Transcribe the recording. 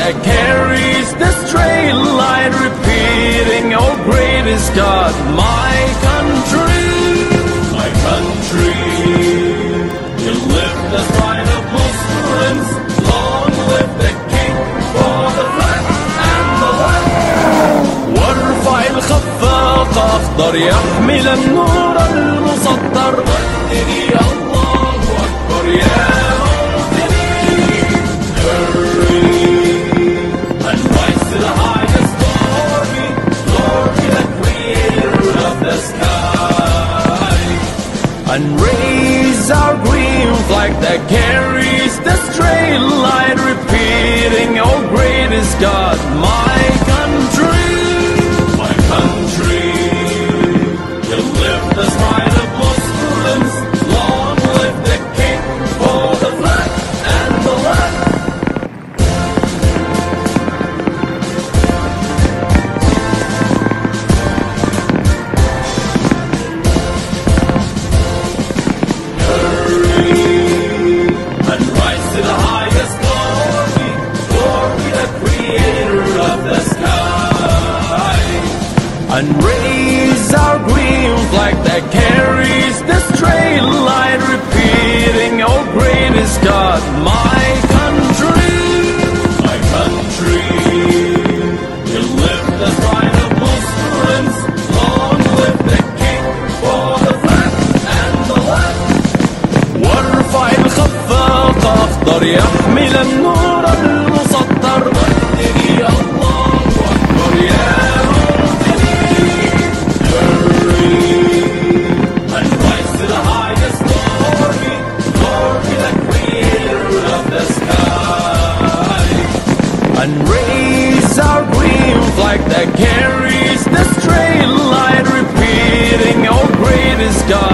that carries the straight line, repeating, Oh, great is God, my country, my country. You lift the pride of Muslims, long live the king for the flag and the land. وارفع الخفاق أخضر يحمل النور المسطر Raise our green flag that carries the straight line Repeating, Oh great is God, And rise to the highest glory for the creator of the skies and raise our green flag that carries الخفاق أخضر يحمل النور المسطر ردني الله أكبر يا موطني Hurry and rise to the highest glory Glory the creator of the sky And raise our green flag that carries the straight line Repeating, Oh great is God, my